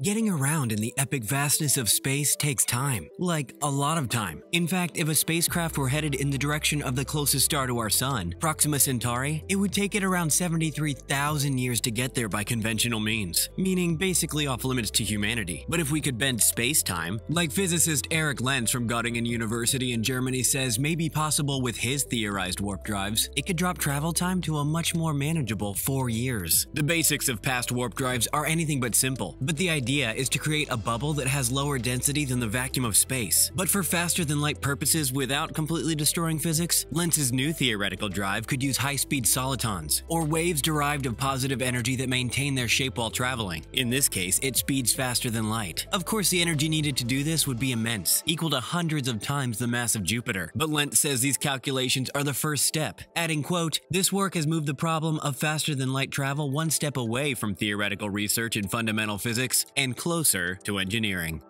Getting around in the epic vastness of space takes time, like a lot of time. In fact, if a spacecraft were headed in the direction of the closest star to our sun, Proxima Centauri, it would take it around 73,000 years to get there by conventional means, meaning basically off limits to humanity. But if we could bend space-time, like physicist Erik Lentz from Göttingen University in Germany says may be possible with his theorized warp drives, it could drop travel time to a much more manageable four years. The basics of past warp drives are anything but simple, but the idea idea is to create a bubble that has lower density than the vacuum of space. But for faster than light purposes without completely destroying physics, Lentz's new theoretical drive could use high-speed solitons, or waves derived of positive energy that maintain their shape while traveling. In this case, it speeds faster than light. Of course, the energy needed to do this would be immense, equal to hundreds of times the mass of Jupiter. But Lentz says these calculations are the first step, adding, quote, This work has moved the problem of faster than light travel one step away from theoretical research in fundamental physics and closer to engineering.